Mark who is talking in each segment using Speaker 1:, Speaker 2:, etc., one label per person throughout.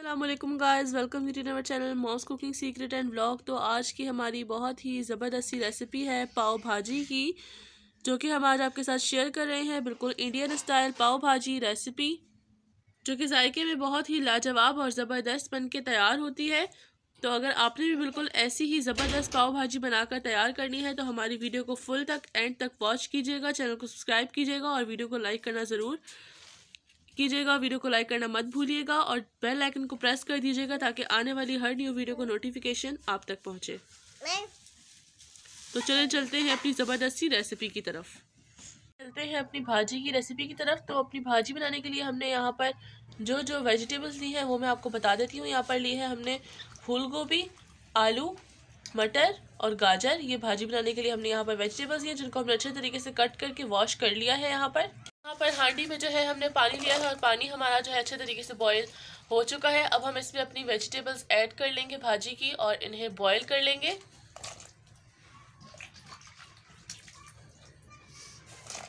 Speaker 1: Allam guys welcome to our channel mom's cooking secret and blog तो आज की हमारी बहुत ही ज़बरदस्ती रेसिपी है पाव भाजी की, जो कि हम आज आपके साथ शेयर कर रहे हैं। बिल्कुल इंडियन स्टाइल पाव भाजी रेसिपी जो कि जायके में बहुत ही लाजवाब और ज़बरदस्त बन के तैयार होती है। तो अगर आपने भी बिल्कुल ऐसी ही ज़बरदस्त पाव भाजी बनाकर तैयार करनी है तो हमारी वीडियो को फुल तक एंड तक वॉच कीजिएगा चैनल को सब्सक्राइब कीजिएगा और वीडियो को लाइक करना ज़रूर। कीजिएगा वीडियो को लाइक करना मत भूलिएगा और बेल आइकन को प्रेस कर दीजिएगा ताकि आने वाली हर न्यू वीडियो को नोटिफिकेशन आप तक पहुँचे। तो चले चलते हैं अपनी ज़बरदस्ती रेसिपी की तरफ़। चलते हैं अपनी भाजी की रेसिपी की तरफ़। तो अपनी भाजी बनाने के लिए हमने यहाँ पर जो जो वेजिटेबल्स ली हैं वो मैं आपको बता देती हूँ। यहाँ पर ली है हमने फूल गोभी आलू मटर और गाजर। ये भाजी बनाने के लिए हमने यहाँ पर वेजिटेबल्स लिए जिनको हमने अच्छे तरीके से कट करके वॉश कर लिया है यहाँ पर। यहाँ पर हांडी में जो है हमने पानी लिया है और पानी हमारा जो है अच्छे तरीके से बॉईल हो चुका है। अब हम इसमें अपनी वेजिटेबल्स ऐड कर लेंगे भाजी की और इन्हें बॉईल कर लेंगे।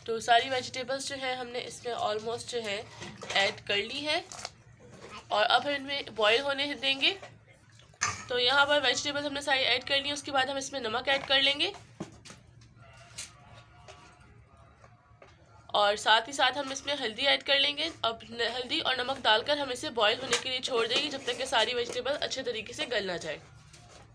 Speaker 1: तो सारी वेजिटेबल्स जो है हमने इसमें ऑलमोस्ट जो है ऐड कर ली है और अब हम इनमें बॉईल होने देंगे। तो यहाँ पर वेजिटेबल्स हमने सारी ऐड कर ली है, उसके बाद हम इसमें नमक ऐड कर लेंगे। और साथ ही साथ हम इसमें हल्दी ऐड कर लेंगे। अब हल्दी और नमक डालकर हम इसे बॉईल होने के लिए छोड़ देंगे, जब तक कि सारी वेजिटेबल अच्छे तरीके से गल ना जाए।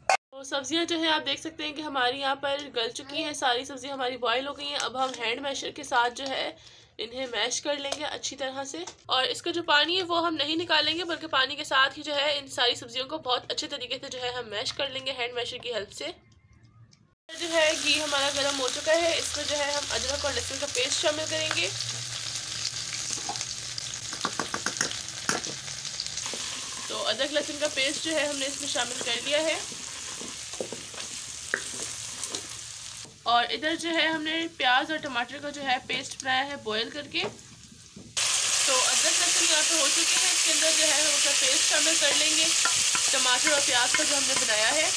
Speaker 1: तो सब्ज़ियाँ जो है, आप देख सकते हैं कि हमारी यहाँ पर गल चुकी हैं, सारी सब्ज़ियाँ हमारी बॉईल हो गई हैं। अब हम हैंड मैशर के साथ जो है, इन्हें मैश कर लेंगे अच्छी तरह से। और इसका जो पानी है, वो हम नहीं निकालेंगे, बल्कि पानी के साथ ही जो है, इन सारी सब्जियों को बहुत अच्छे तरीके से जो है, हम मैश कर लेंगे हैंड मैशर की हेल्प से। जो है, घी हमारा गर्म हो चुका है। इसमें जो है, हम अदरक और लहसुन का पेस्ट शामिल करेंगे। तो अदरक, लहसुन का पेस्ट जो है, हमने इसमें शामिल कर लिया है। और इधर जो है, हमने प्याज और टमाटर का जो है, पेस्ट बनाया है बॉईल करके। तो अदरक, लहसुन यहाँ पे हो चुके हैं। इसके अंदर जो है, हम उसका पेस्ट शामिल कर लेंगे। टमाटर और प्याज का जो हमने बनाया है।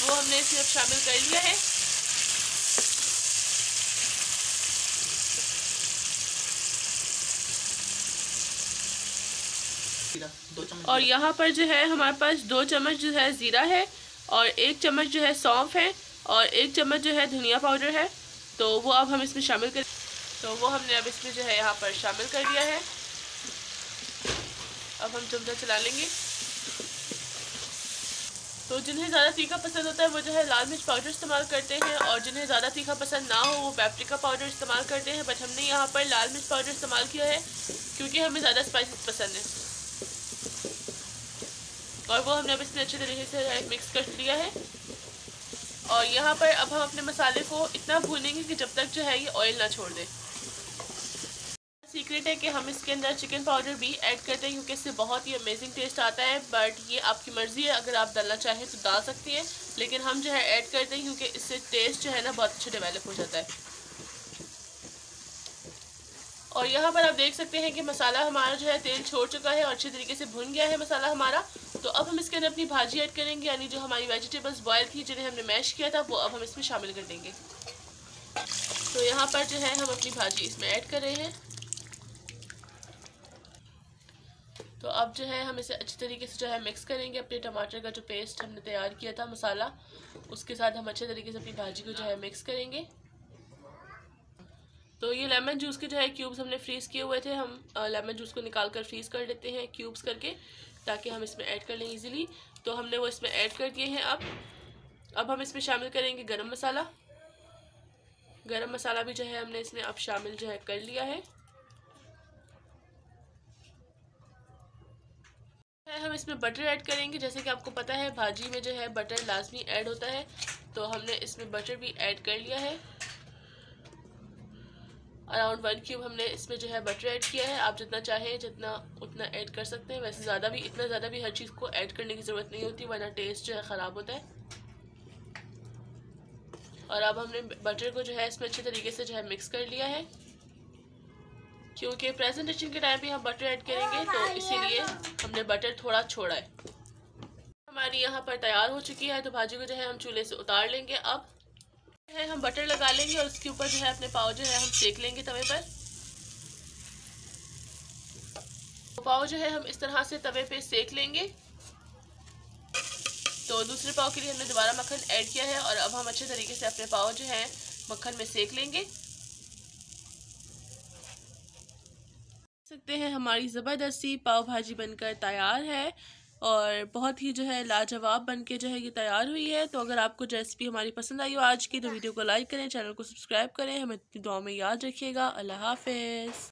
Speaker 1: वो हमने इसमें अब शामिल कर लिया है। और यहाँ पर जो है हमारे पास दो चम्मच जो है ज़ीरा है और एक चम्मच जो है सौंफ है और एक चम्मच जो है धनिया पाउडर है। तो वो अब हम इसमें शामिल कर तो वो हमने अब इसमें जो है यहाँ पर शामिल कर दिया है। अब हम चमचा चला लेंगे। तो जिन्हें ज़्यादा तीखा पसंद होता है, वो जो है लाल मिर्च पाउडर इस्तेमाल करते हैं और जिन्हें ज़्यादा तीखा पसंद ना हो, वो पेप्रिका पाउडर इस्तेमाल करते हैं। बट हमने यहाँ पर लाल मिर्च पाउडर इस्तेमाल किया है क्योंकि हमें ज़्यादा स्पाइसेस पसंद है। और वो हमने अब इसमें अच्छे तरीके से मिक्स कर लिया है। और यहाँ पर अब हम अपने मसाले को इतना भूनेंगे कि जब तक जो है ये ऑयल ना छोड़ दे। सीक्रेट है कि हम इसके अंदर चिकन पाउडर भी ऐड करते हैं, क्योंकि इससे बहुत ही अमेजिंग टेस्ट आता है बट ये आपकी मर्ज़ी है, अगर आप डालना चाहें तो डाल सकती हैं, लेकिन हम जो है ऐड करते हैं क्योंकि इससे टेस्ट जो है ना बहुत अच्छा डेवलप हो जाता है। और यहाँ पर आप देख सकते हैं कि मसाला हमारा जो है तेल छोड़ चुका है और अच्छे तरीके से भुन गया है मसाला हमारा। तो अब हम इसके अंदर अपनी भाजी ऐड करेंगे, यानी जो हमारी वेजिटेबल्स बॉयल थी, जिन्हें हमने मैश किया था, वो अब हम इसमें शामिल कर देंगे। तो यहाँ पर जो है हम अपनी भाजी इसमें ऐड कर रहे हैं। तो अब जो है हम इसे अच्छी तरीके से जो है मिक्स करेंगे अपने टमाटर का जो पेस्ट हमने तैयार किया था मसाला, उसके साथ हम अच्छे तरीके से अपनी भाजी को जो है मिक्स करेंगे। तो ये लेमन जूस के जो है क्यूब्स हमने फ्रीज़ किए हुए थे, हम लेमन जूस को निकाल कर फ्रीज़ कर लेते हैं क्यूब्स करके, ताकि हम इसमें ऐड कर लें इजीली तो हमने वो इसमें ऐड कर दिए हैं अब। अब हम इसमें शामिल करेंगे गरम मसाला। गरम मसाला भी जो है हमने इसमें अब शामिल जो है कर लिया है। है हम इसमें बटर ऐड करेंगे। जैसे कि आपको पता है, भाजी में जो है बटर लाजमी ऐड होता है तो हमने इसमें बटर भी ऐड कर लिया है। अराउंड वन क्यूब हमने इसमें जो है बटर ऐड किया है। आप जितना चाहें, जितना उतना ऐड कर सकते हैं। वैसे ज़्यादा भी, इतना ज़्यादा भी हर चीज़ को ऐड करने की ज़रूरत नहीं होती, वरना टेस्ट जो है ख़राब होता है। और अब हमने बटर को जो है इसमें अच्छे तरीके से जो है मिक्स कर लिया है। क्योंकि प्रेजेंटेशन के टाइम भी हम बटर ऐड करेंगे तो इसीलिए हमने बटर थोड़ा छोड़ा है। हमारी यहाँ पर तैयार हो चुकी है तो भाजी को जो है हम चूल्हे से उतार लेंगे। अब है हम बटर लगा लेंगे और उसके ऊपर जो है अपने पाव जो है हम सेक लेंगे तवे पर। तो पाव जो है हम इस तरह से तवे पे सेक लेंगे। तो दूसरे पाव के लिए हमने दोबारा मक्खन ऐड किया है और अब हम अच्छे तरीके से अपने पाव जो है मक्खन में सेक लेंगे। सकते हैं। हमारी ज़बरदस्ती पाव भाजी बनकर तैयार है और बहुत ही जो है लाजवाब बन के जो है ये तैयार हुई है। तो अगर आपको रेसिपी हमारी पसंद आई हो आज की तो वीडियो को लाइक करें चैनल को सब्सक्राइब करें। हमें दुआ में याद रखिएगा। अल्लाह हाफिज़।